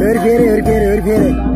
Örgeri örgeri örgeri.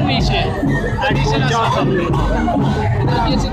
नीचे एडिशन इधर ये से